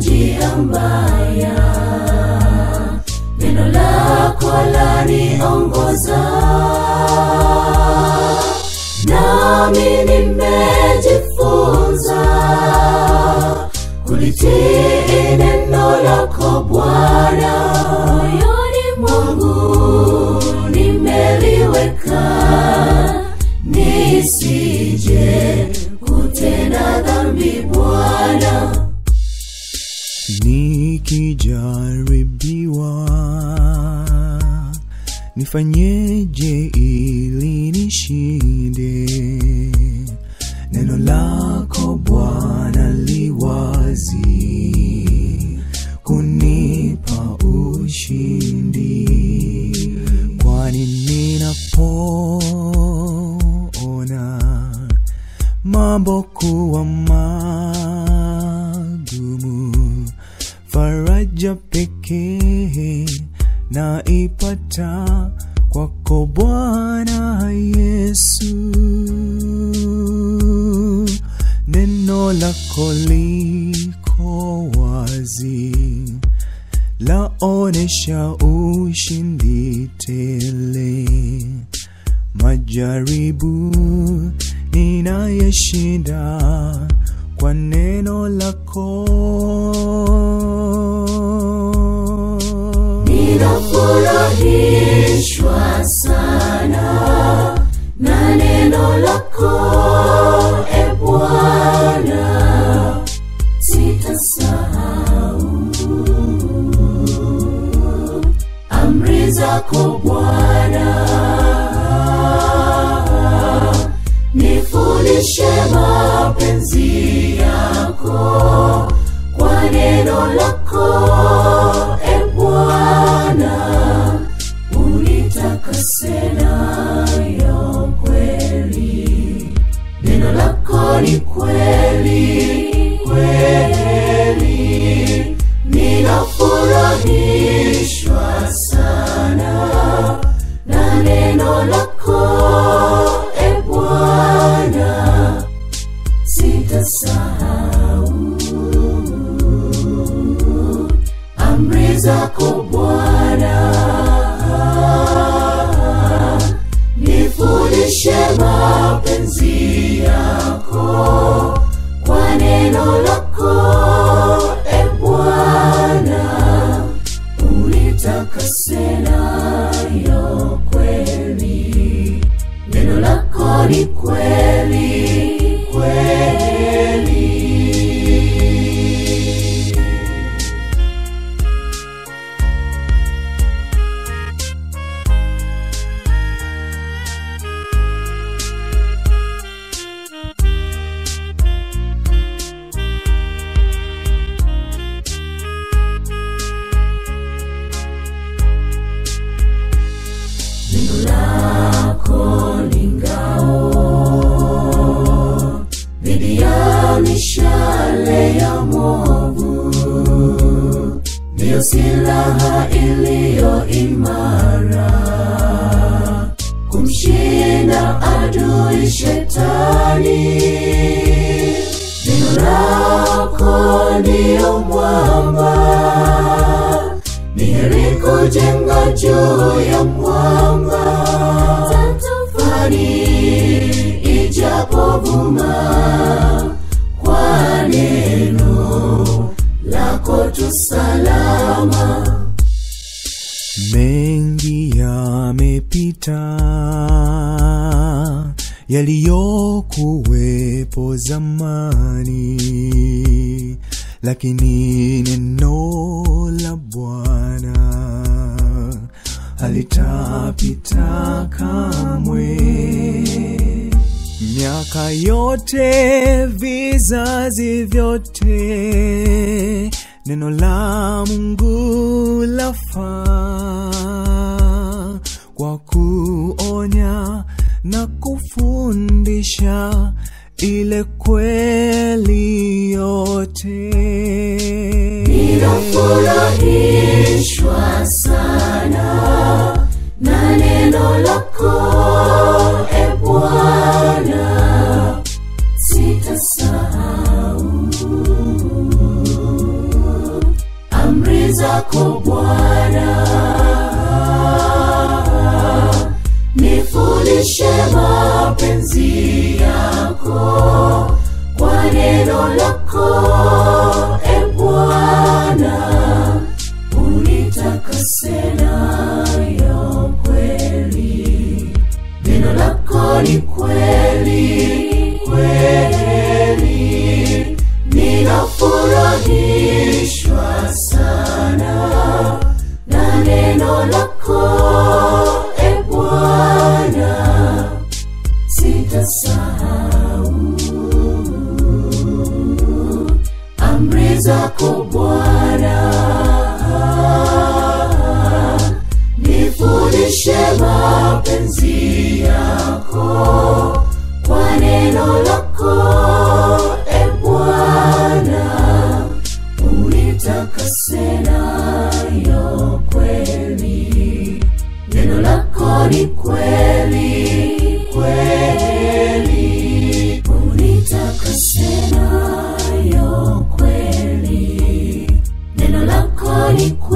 njia mbaya neno lako laniongoza nifanyeje ili nishinde? Neno lako bwana liwazi kunipa ushindi. Kwani ninapoona mambo kuwa magumu faraja pekee na ipata kwako bwana yesu. Neno lako liko wazi laonesha ushindi tele. Majaribu ninayeshinda kwa neno lako ninafurahishwa sana na neno lako e bwana. Sitasahau amri zako bwana. Nifundishe mapenzi yako kwa neno lako zako bwana. Nifundishe mapenzi yako ya mishale ya mwovu. Ndiyo silaha iliyo imara. Kumshinda adui shetani. Neno lako ndiyo mwamba. Ni kujenga juu ya mwamba. Tatufani ijapovuma mengi yamepita yaliyokuwepo zamani. Lakini neno la bwana halitapita kamwe. Miaka yote vizazi vyote neno la mungu lafa kwa kuonya na kufundisha ile kweli yote. Ninafurahishwa sana na neno lako mapenzi yako kwa neno lako, e Bwana, unitakase nayo kweli. Neno lako ni kweli kweli, ninafurahishwa sana na neno lako Boricua.